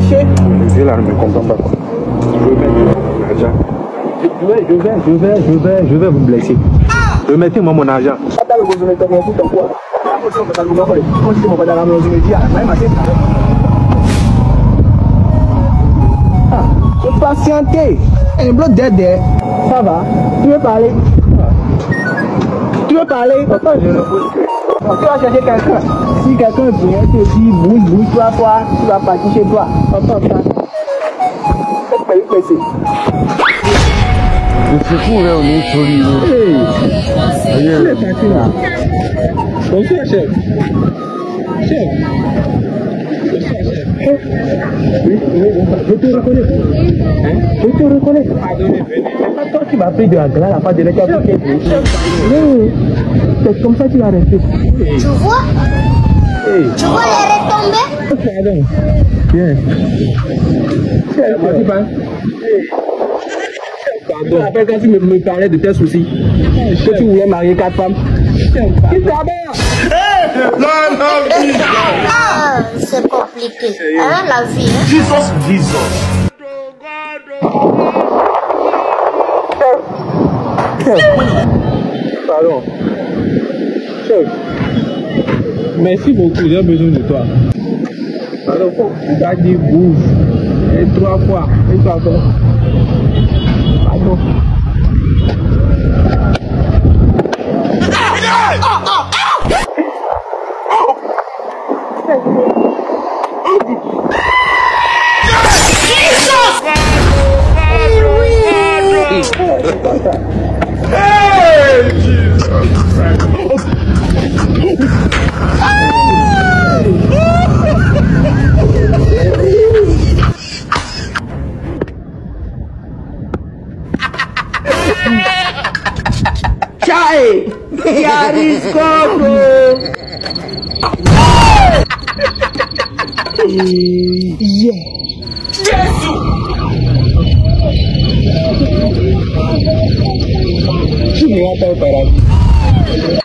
chercher. Le vieux là ne me comprend pas quoi. Je veux mettre. Je vais, je vais, je vais, je vais, je vais vous blesser. Remettez-moi mon argent. Ah, faut patienter. Un bloc d'aide. Ça va. Tu veux parler tọ̀tọ̀ ìrọ̀lọ́gbó ọ̀tí ọ̀ṣẹ̀ ṣe kankan tí kankan gbìyànjú bí bùbù tuwapá tuwapá ti ṣe bọ́ ọ̀tọ̀ ta pẹ̀lú pèsè. ìsìnkú rẹ ò ní sórí inú. ayé rẹ kò sí ọ̀ṣẹ̀ ṣe kò sí ọ̀ṣẹ̀. Ojú orí kọ́lé. Atọ́kì bá péjọ àgbàlá àpájọ lẹ́jọ́ tó kéde. C'est comme ça vas rester. Tu vois? Hey, Tu vois les retombées pardon. Tu. Pardon. Je rappelle quand tu me, me parlais de tes soucis? Que tu voulais marier quatre femmes? Qui t'aborde Ah, c'est compliqué. Hein, la vie. Hein? Jesus Jesus. Pardon. Merci beaucoup, j'ai besoin de toi. Que tu as dit bouge. Et trois fois. Et toi encore. Pardon. Chai! Chiariscopo! Tu ne vas pas opérer.